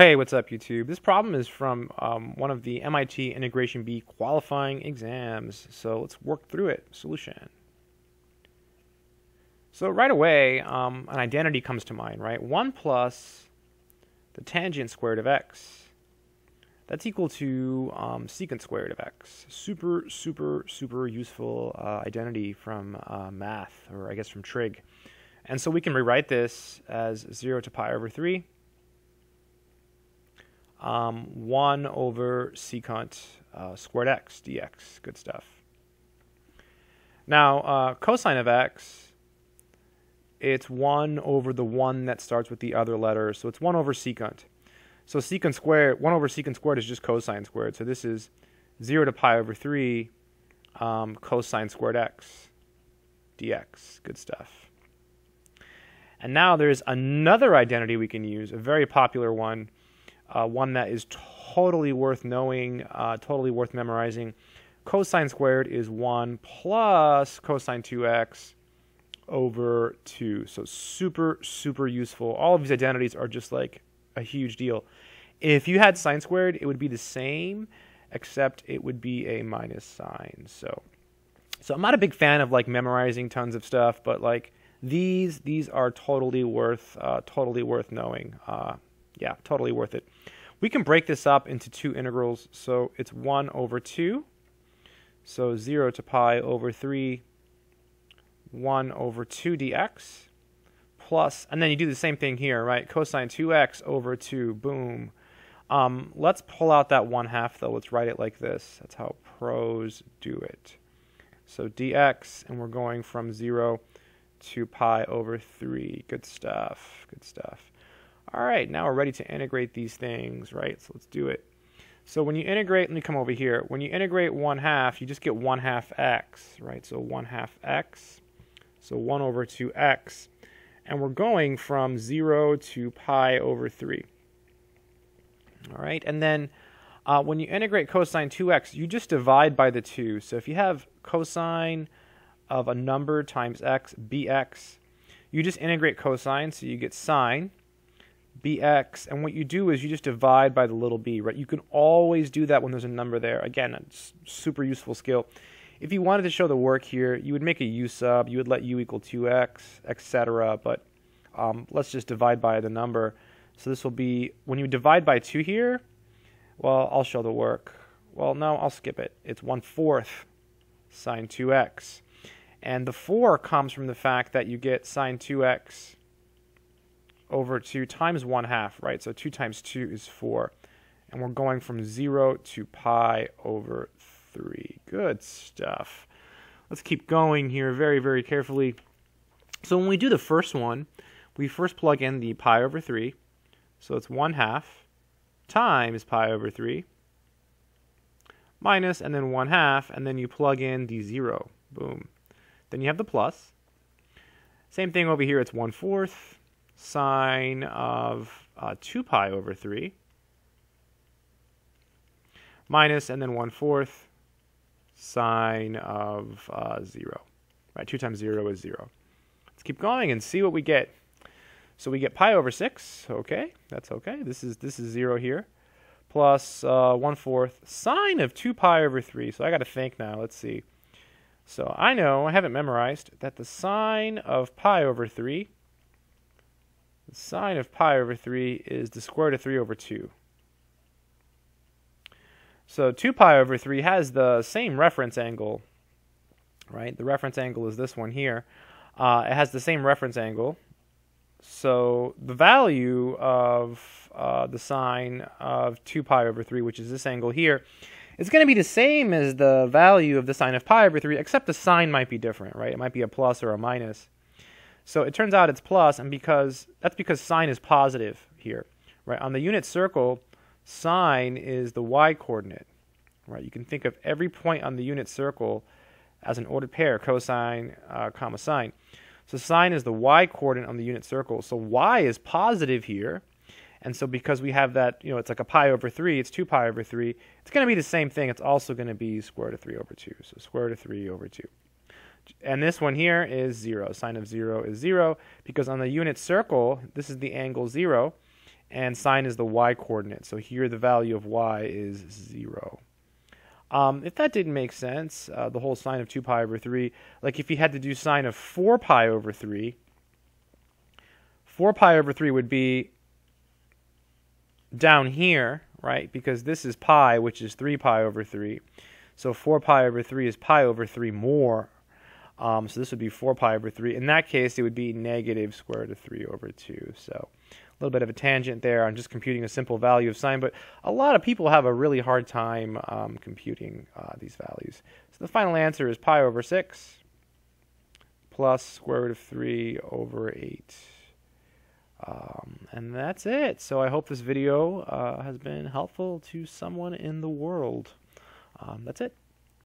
Hey, what's up, YouTube? This problem is from um, one of the MIT Integration Bee qualifying exams. So let's work through it. Solution. So right away, um, an identity comes to mind, right? 1 plus the tangent squared of x. That's equal to um, secant squared of x. Super, super, super useful uh, identity from uh, math, or I guess from trig. And so we can rewrite this as 0 to pi over 3 um, 1 over secant uh, squared x dx. Good stuff. Now, uh, cosine of x, it's 1 over the 1 that starts with the other letter. So it's 1 over secant. So secant squared, 1 over secant squared is just cosine squared. So this is 0 to pi over 3 um, cosine squared x dx. Good stuff. And now there's another identity we can use, a very popular one, uh, one that is totally worth knowing, uh, totally worth memorizing. Cosine squared is 1 plus cosine 2x over 2. So super, super useful. All of these identities are just like a huge deal. If you had sine squared, it would be the same, except it would be a minus sign. So, so I'm not a big fan of like memorizing tons of stuff, but like these, these are totally worth, uh, totally worth knowing. Uh, yeah, totally worth it. We can break this up into two integrals. So it's 1 over 2. So 0 to pi over 3, 1 over 2 dx plus, and then you do the same thing here, right? Cosine 2x over 2, boom. Um, let's pull out that 1 half, though. Let's write it like this. That's how pros do it. So dx, and we're going from 0 to pi over 3. Good stuff. Good stuff. All right, now we're ready to integrate these things, right? So let's do it. So when you integrate, let me come over here. When you integrate 1 half, you just get 1 half x, right? So 1 half x, so 1 over 2x. And we're going from 0 to pi over 3. All right, and then uh, when you integrate cosine 2x, you just divide by the 2. So if you have cosine of a number times x, bx, you just integrate cosine, so you get sine bx, and what you do is you just divide by the little b, right? You can always do that when there's a number there. Again, it's super useful skill. If you wanted to show the work here, you would make a u sub, you would let u equal 2x, etc., but um, let's just divide by the number. So this will be, when you divide by 2 here, well, I'll show the work. Well, no, I'll skip it. It's 1 fourth sine 2x. And the 4 comes from the fact that you get sine 2x over 2 times 1 half, right? So 2 times 2 is 4. And we're going from 0 to pi over 3. Good stuff. Let's keep going here very, very carefully. So when we do the first one, we first plug in the pi over 3. So it's 1 half times pi over 3 minus and then 1 half, and then you plug in the 0. Boom. Then you have the plus. Same thing over here, it's 1 fourth sine of uh, 2 pi over 3 minus and then 1 fourth sine of uh, 0. Right, 2 times 0 is 0. Let's keep going and see what we get. So we get pi over 6. Okay, that's okay. This is this is 0 here. Plus uh, 1 fourth sine of 2 pi over 3. So I got to think now. Let's see. So I know, I haven't memorized, that the sine of pi over 3 the sine of pi over 3 is the square root of 3 over 2. So 2 pi over 3 has the same reference angle, right? The reference angle is this one here. Uh, it has the same reference angle. So the value of uh, the sine of 2 pi over 3, which is this angle here, is going to be the same as the value of the sine of pi over 3, except the sign might be different, right? It might be a plus or a minus. So it turns out it's plus, and because that's because sine is positive here, right? On the unit circle, sine is the y coordinate, right? You can think of every point on the unit circle as an ordered pair, cosine, uh, comma sine. So sine is the y coordinate on the unit circle. So y is positive here, and so because we have that, you know, it's like a pi over 3, it's 2 pi over 3, it's going to be the same thing. It's also going to be square root of 3 over 2. So square root of 3 over 2. And this one here is 0. Sine of 0 is 0 because on the unit circle, this is the angle 0. and sine is the y coordinate. So here the value of y is 0. Um, if that didn't make sense, uh, the whole sine of 2 pi over 3, like if you had to do sine of 4 pi over 3, 4 pi over 3 would be down here, right? Because this is pi, which is 3 pi over 3. So 4 pi over 3 is pi over 3 more. Um, so this would be 4 pi over 3. In that case, it would be negative square root of 3 over 2. So a little bit of a tangent there on just computing a simple value of sine, but a lot of people have a really hard time um, computing uh, these values. So the final answer is pi over 6 plus square root of 3 over 8. Um, and that's it. So I hope this video uh, has been helpful to someone in the world. Um, that's it.